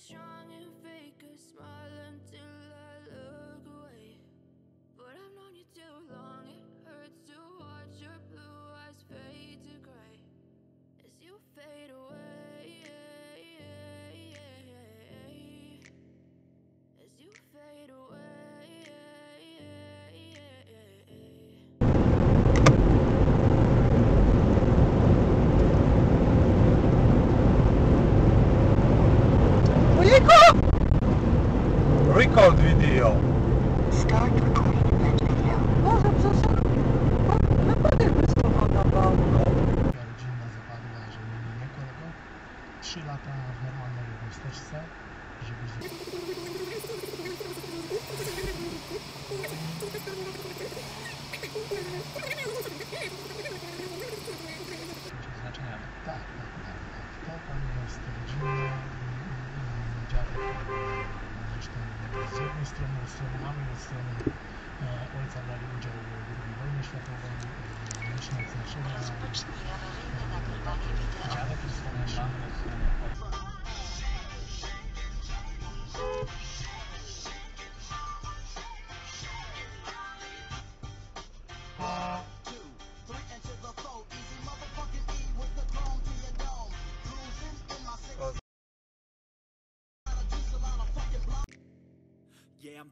strong and Record video. Start recording that video. Może przecież wypadek by spowodował. Rodzina zapadła, że nie, nie, kolego. Trzy lata w normalnej wsteczce, żeby... extremno, extremno, oameni extremno, uh, ulița de ajunge Voiniș, acolo, nici nu înțeleg. Prospect Soriana Vinde, dacă îl va evita.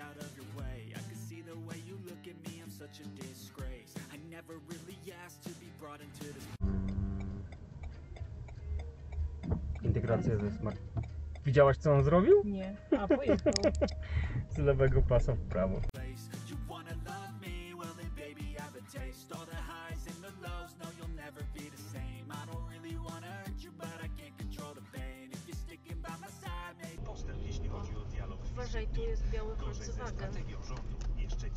out of your way I can see the way you look at me, I'm such a disgrace I never really asked to be brought into this Integracja ze smart. Widziałaś co on zrobił? Nie, a pojechał. Z lewego pasa w prawo. Uważaj, tu jest biały Volkswagen.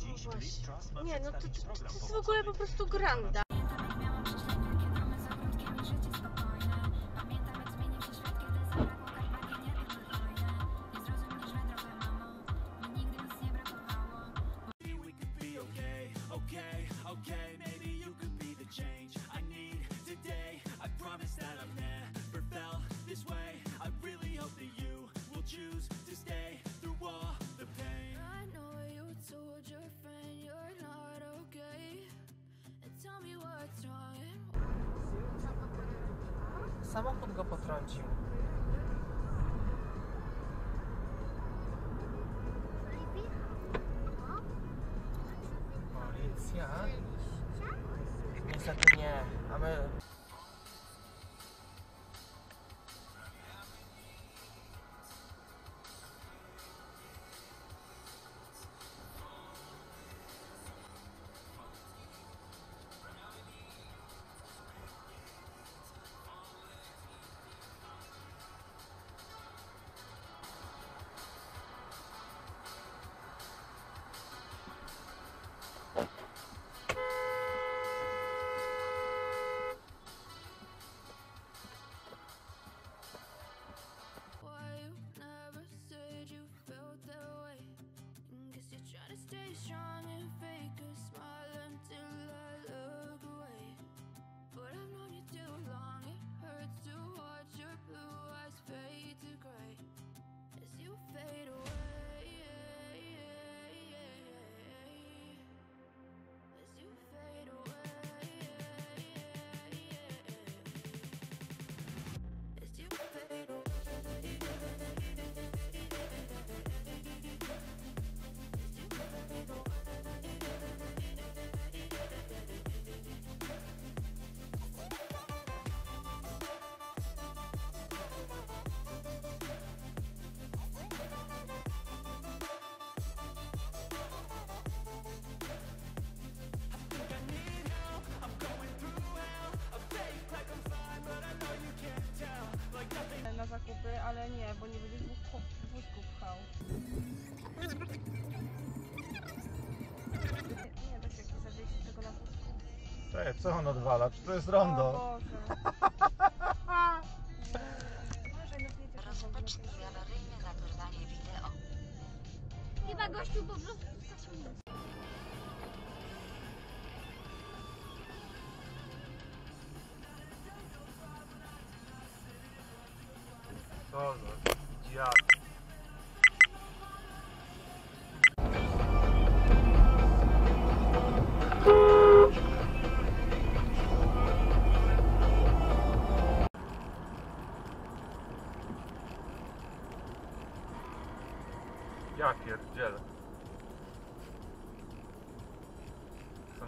No właśnie. Nie, no to, to, to jest w ogóle po prostu granda. Samochód go potrącił. Policja? Niestety nie, a my... strong and fake. Ej, co on odwala? Czy to jest rondo? Rozpocznij nagrywanie wideo. Chyba gościu po prostu. Co za dziad.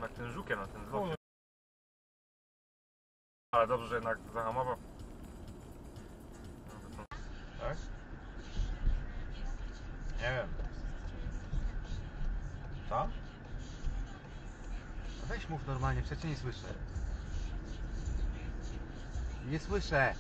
Jak tym żukiem na tym zlocie. Ale dobrze, że jednak zahamował. No? Tak? Nie wiem. Co? Weź mów normalnie, przecież nie słyszę. Nie słyszę.